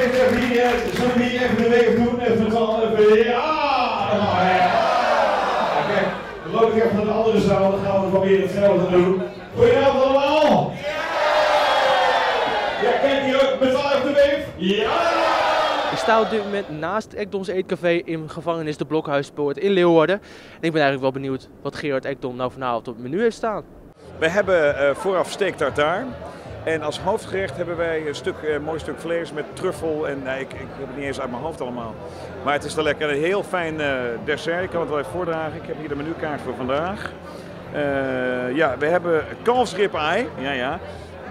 Even, even hier, eh, zullen we hier even de week doen? Even van, even, ja! Ja, Kijk, dan loop ik even naar de andere zaal, dan gaan we proberen hetzelfde te doen. Goedenavond allemaal! Ja, kijk hier ook, met z'n allen even de weef? Ja! Ik sta op dit moment naast Ekdoms Eetcafé in gevangenis de Blokhuispoort in Leeuwarden. En ik ben eigenlijk wel benieuwd wat Gerard Ekdom nou vanavond op het menu heeft staan. We hebben eh, vooraf steak tartare. En als hoofdgerecht hebben wij een stuk, eh, mooi stuk vlees met truffel. En nee, ik, ik heb het niet eens uit mijn hoofd allemaal. Maar het is wel lekker. Een heel fijn eh, dessert. Ik kan het wel even voordragen. Ik heb hier de menukaart voor vandaag. Ja, we hebben kalfsrib ei. Ja, ja.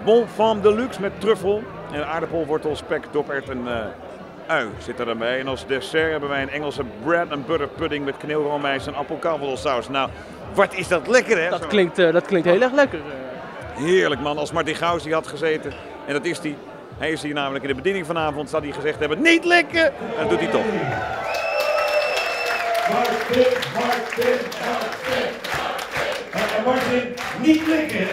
Bon femme deluxe met truffel. En aardappel, wortel, spek, dopert en ui zit er dan bij. En als dessert hebben wij een Engelse bread and butter pudding met kaneelroomijs en appelkavelsaus. Nou, wat is dat lekker hè? Dat klinkt, dat klinkt heel erg lekker. Heerlijk man, als Martin Gauws hier had gezeten, en dat is hij. Hij is hier namelijk in de bediening vanavond, zal hij gezegd hebben, niet lekker! En dat doet hij toch. Martin, Martin, Martin. En Martin, niet lekker.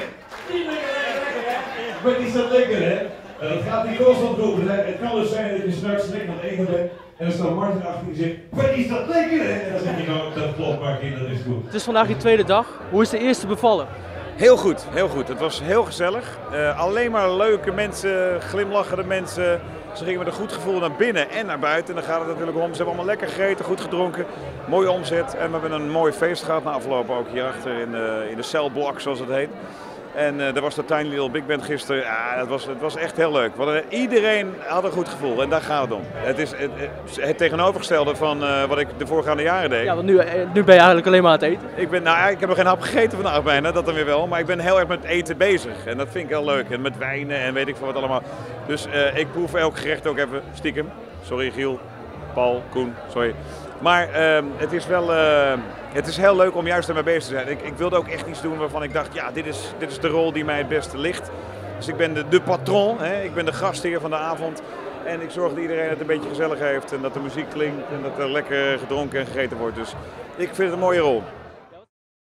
Niet lekker, hè? Maar is dat lekker, hè? En dat gaat niet constant roepen. hè. Het kan dus zijn dat je straks lekker aan het bent. En dan staat Martin achter je en zegt, wat is dat lekker, hè? En dan zeg je, nou, dat klopt Martin, dat is goed. Het is vandaag je tweede dag. Hoe is de eerste bevallen? Heel goed, heel goed. Het was heel gezellig. Eh, alleen maar leuke mensen, glimlachende mensen. Ze gingen met een goed gevoel naar binnen en naar buiten. En dan gaat het natuurlijk om. Ze hebben allemaal lekker gegeten, goed gedronken. Mooie omzet. En we hebben een mooi feest gehad na afloop ook hierachter in de, in de celblok, zoals het heet. En eh daar was de Tiny Little Big Band gisteren. Ja, het was, het was echt heel leuk. Hadden- iedereen had een goed gevoel en daar gaat het om. Het is het, het- het tegenovergestelde van eh, wat ik de voorgaande jaren deed. Ja, want nu, eh, nu ben je eigenlijk alleen maar aan het eten. Ik, ben, nou, ik heb nog geen hap gegeten vandaag bijna, dat dan weer wel. Maar ik ben heel erg met eten bezig. En dat vind ik heel leuk. En met wijnen en weet ik veel wat allemaal. Dus ik proef elk gerecht ook even stiekem. Sorry Giel, Paul, Koen, sorry. Maar ehm, het is wel eh, het is heel leuk om juist ermee bezig te zijn. Ik, ik wilde ook echt iets doen waarvan ik dacht, ja, dit is, dit is de rol die mij het beste ligt. Dus ik ben de, de patron, hè? ik ben de gastheer van de avond. En ik zorg dat iedereen het een beetje gezellig heeft en dat de muziek klinkt en dat er lekker gedronken en gegeten wordt. Dus ik vind het een mooie rol.